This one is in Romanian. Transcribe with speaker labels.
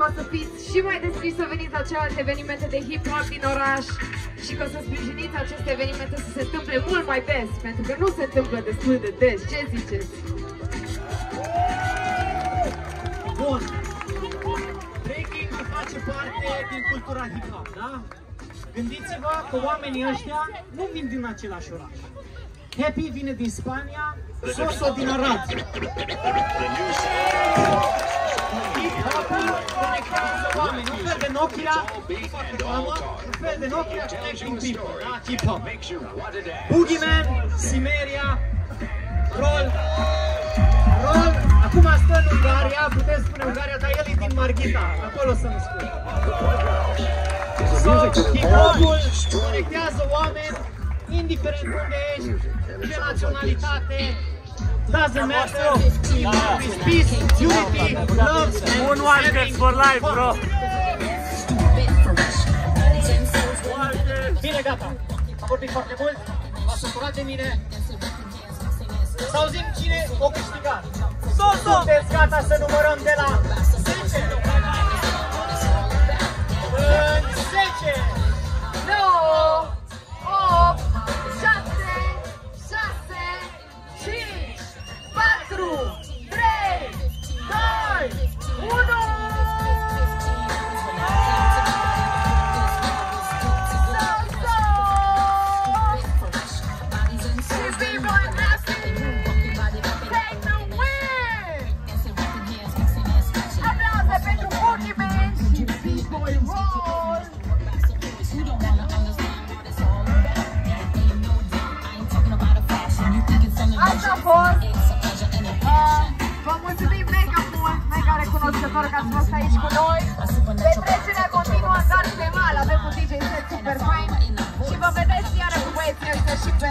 Speaker 1: că o să fiți și mai deschiși să veniți la celelalte evenimente de hip-hop din oraș și că o să sprijiniți aceste evenimente să se întâmple mult mai des, pentru că nu se întâmplă destul de des. Ce ziceți?
Speaker 2: Bun. Breaking face parte din cultura hip-hop, da? Gândiți-vă că oamenii ăștia nu vin din același oraș. Happy vine din Spania, Soso din Arad. Hip-hop-ul conectează oameni, un fel de Nokia, un fel de Nokia connecting people, da? Hip-hop. Boogeyman, Simeria, Roll, Roll, acum stă în Ungaria, puteți spune Ungaria, dar el e din Marghita, acolo să-mi spune. hip-hopul conectează oameni, indiferent unde ești, ce naționalitate, doesn't matter, it's peace, unity, love, and
Speaker 3: Moonwalkers for life, bro!
Speaker 2: Bine, gata. Am vorbit foarte mult, v-ați supărat de mine. Să auzim cine o câștigat. Sunteți gata să numărăm de la
Speaker 1: recunoscător că ați fost aici cu noi. Petrecerea continuă în Garde Mal, avem un DJ set super fain și vă vedeți iară cu băieții ăștia și pe